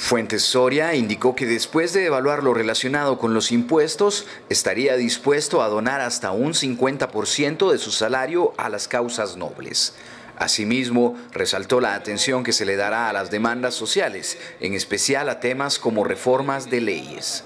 Fuentes Soria indicó que después de evaluar lo relacionado con los impuestos, estaría dispuesto a donar hasta un 50% de su salario a las causas nobles. Asimismo, resaltó la atención que se le dará a las demandas sociales, en especial a temas como reformas de leyes.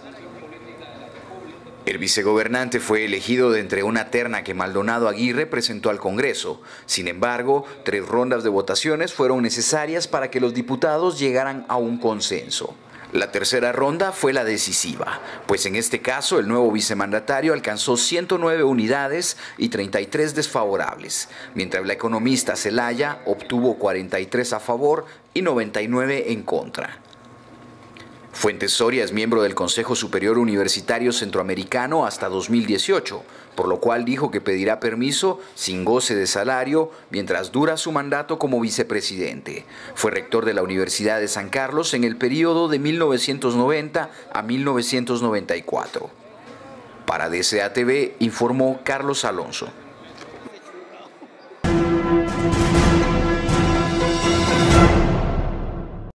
El vicegobernante fue elegido de entre una terna que Maldonado Aguirre presentó al Congreso. Sin embargo, tres rondas de votaciones fueron necesarias para que los diputados llegaran a un consenso. La tercera ronda fue la decisiva, pues en este caso el nuevo vicemandatario alcanzó 109 unidades y 33 desfavorables, mientras la economista Zelaya obtuvo 43 a favor y 99 en contra. Fuentes Soria es miembro del Consejo Superior Universitario Centroamericano hasta 2018, por lo cual dijo que pedirá permiso sin goce de salario mientras dura su mandato como vicepresidente. Fue rector de la Universidad de San Carlos en el periodo de 1990 a 1994. Para DCATV informó Carlos Alonso.